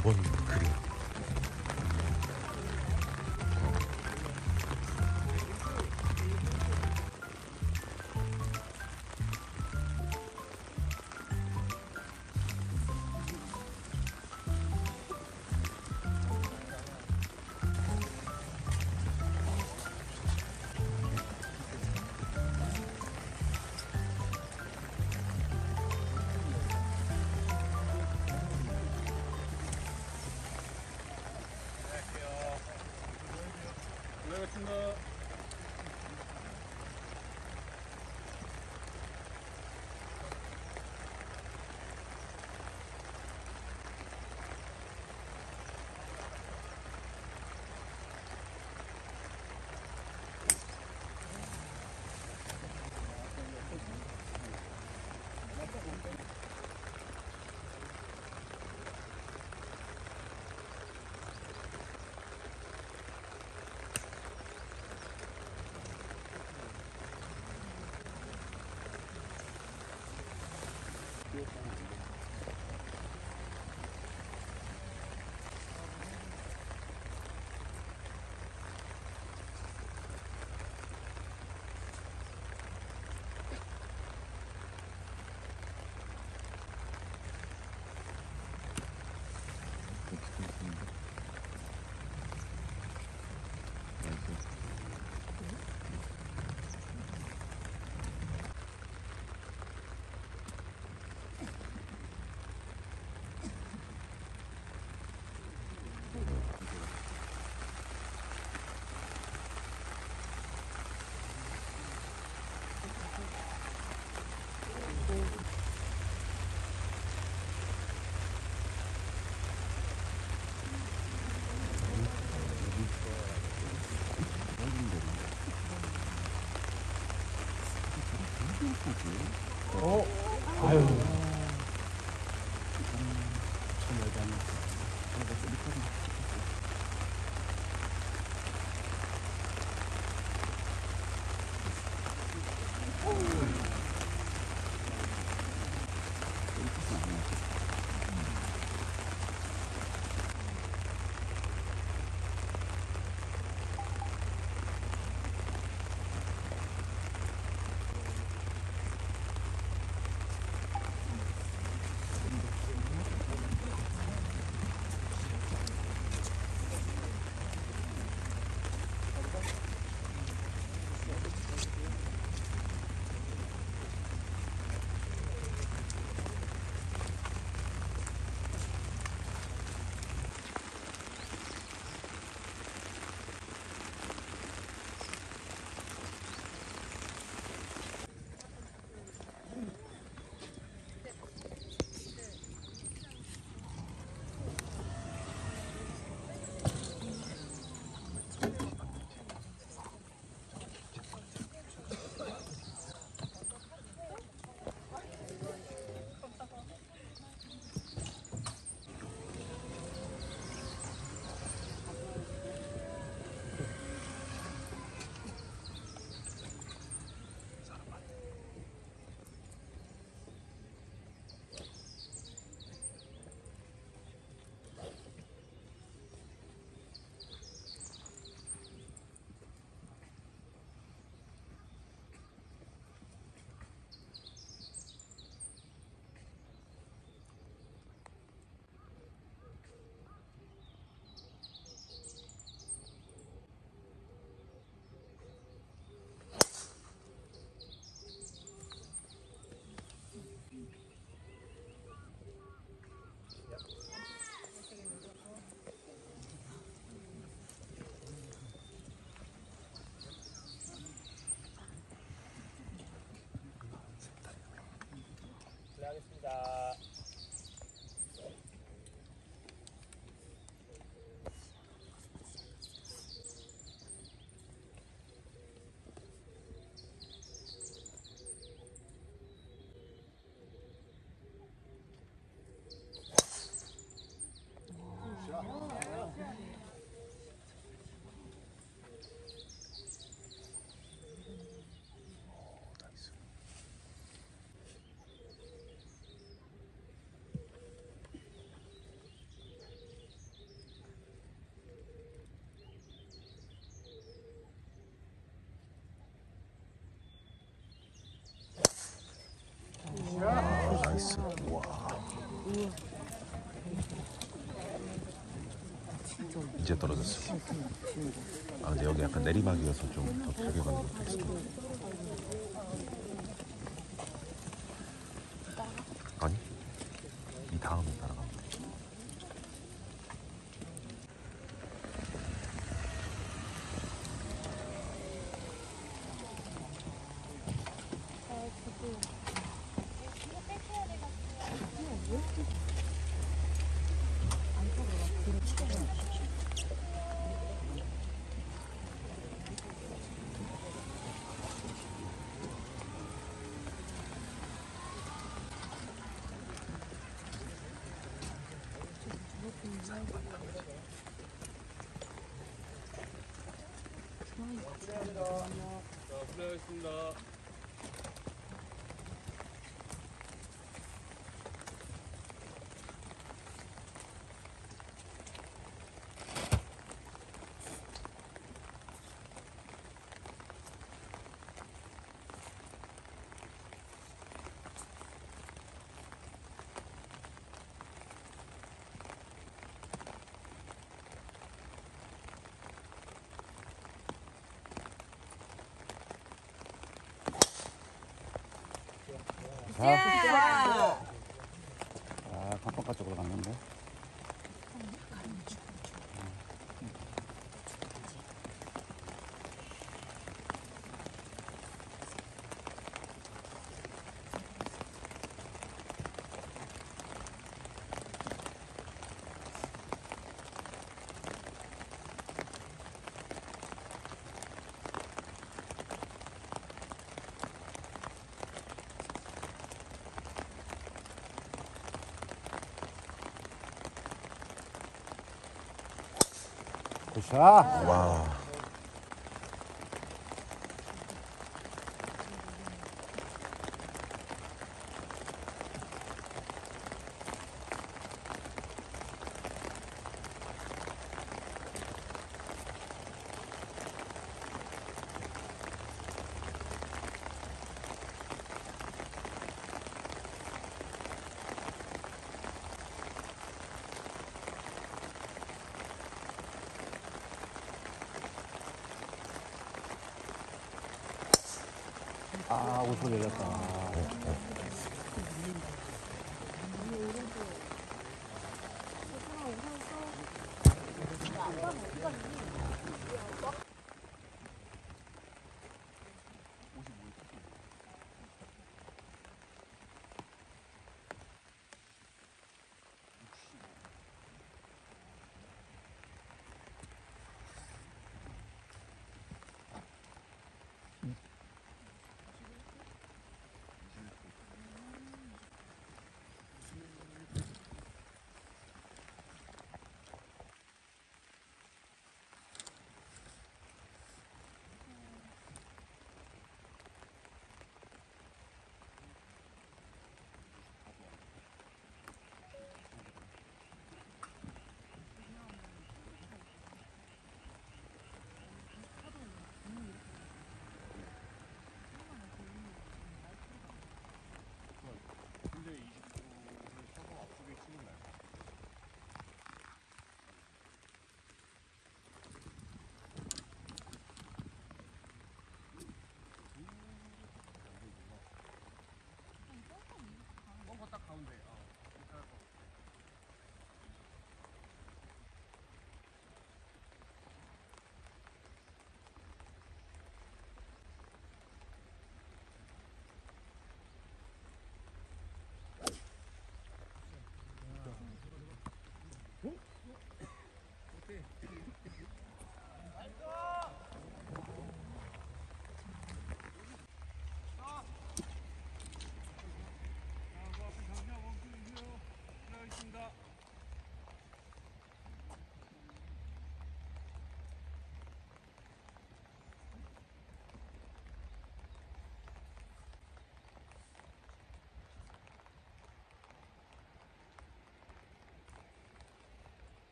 두번 그려. Oh. people した 이제 떨어졌어. 아 근데 여기 약간 내리막이어서 좀더 벽에 가는 것도 있을 것 같아. 수고하셨습니다. 수고하셨습니다. 아, 깜빡가 쪽으로 갔는데. Wow. 아, 옷을 열렸다.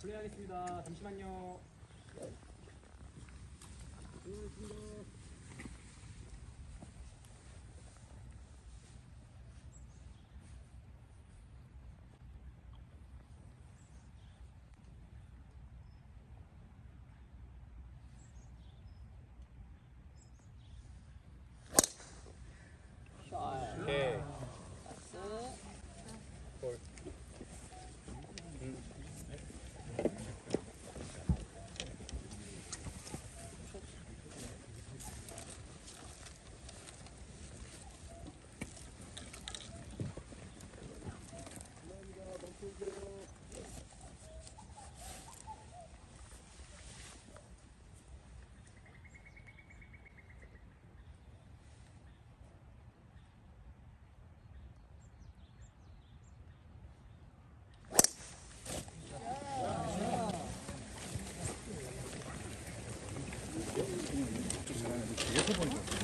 플레이하겠습니다. 잠시만요. 예뻐 보인다.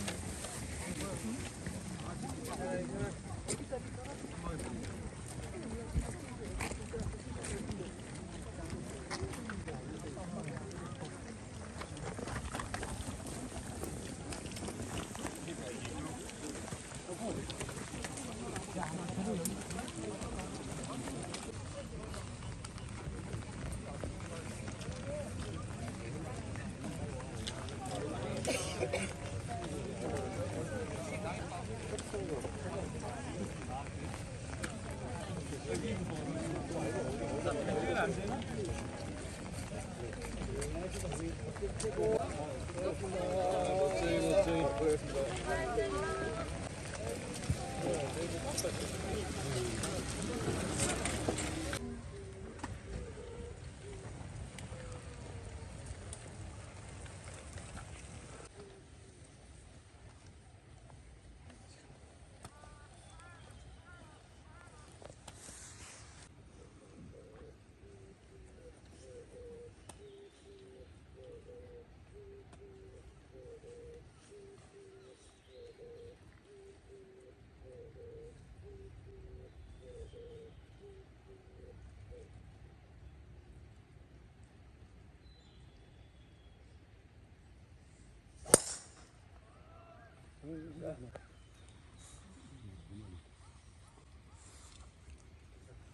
ごい。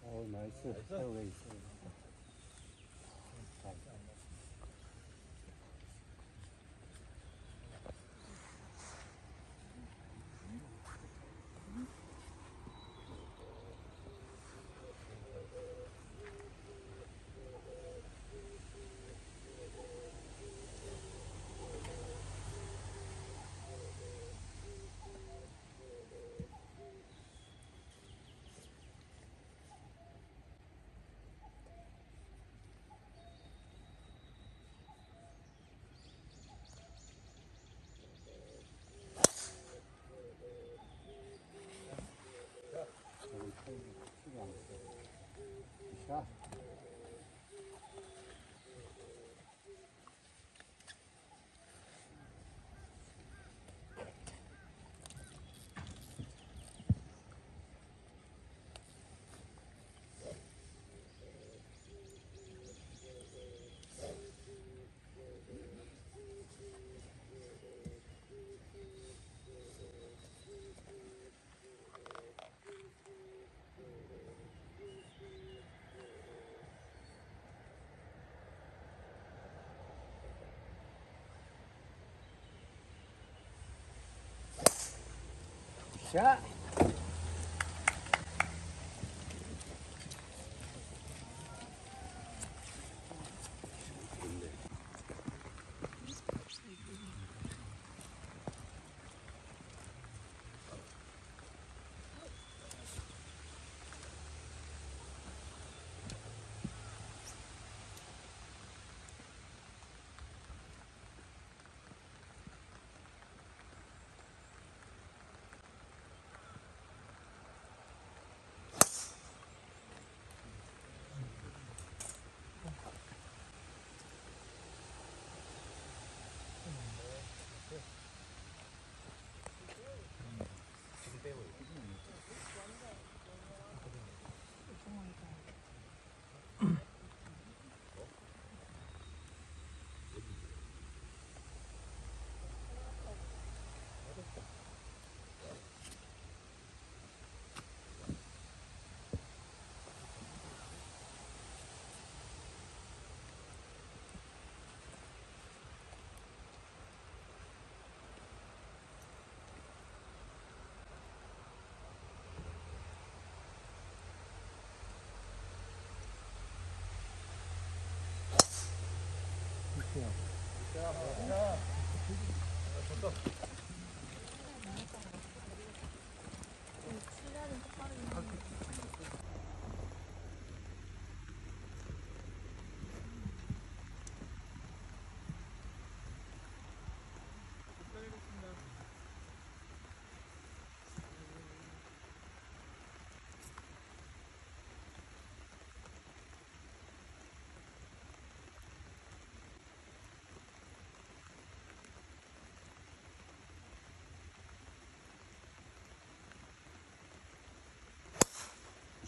好，来一次，再来。shot. 빨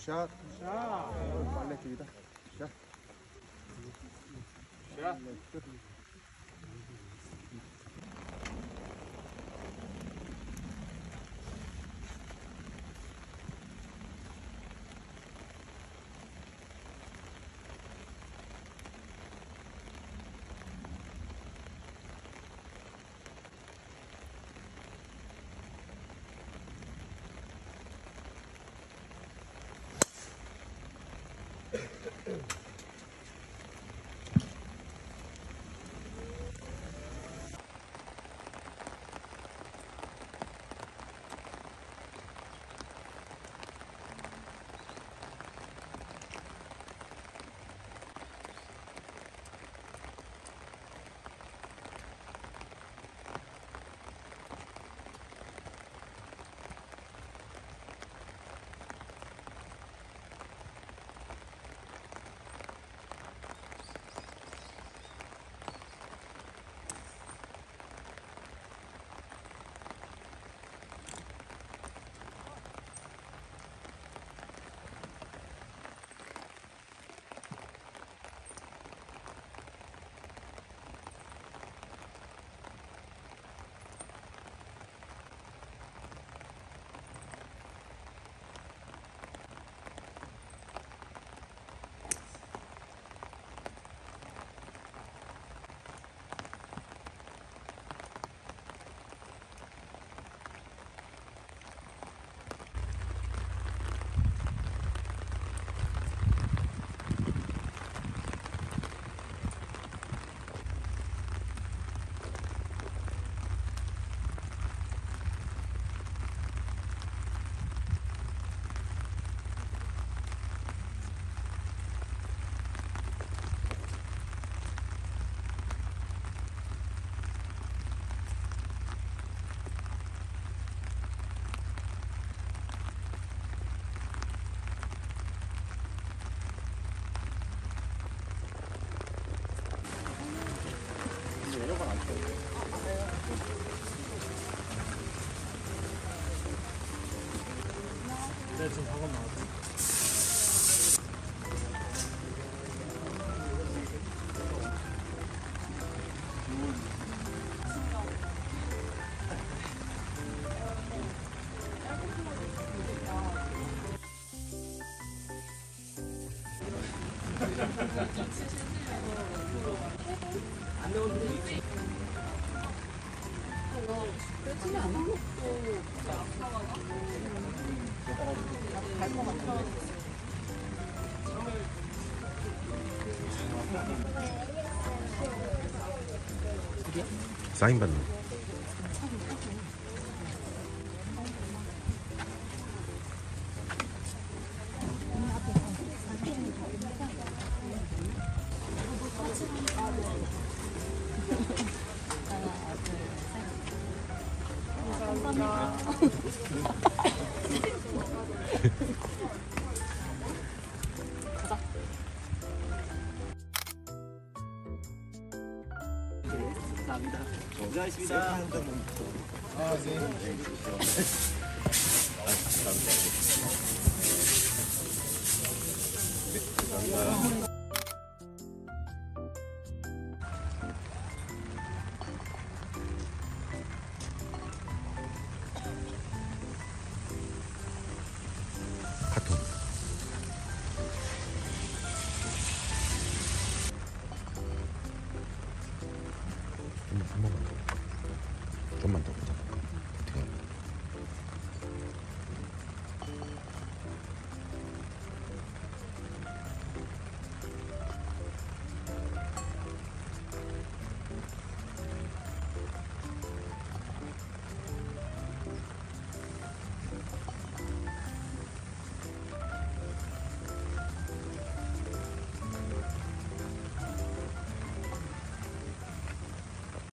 شاف شاف شاف شاف Simon. No.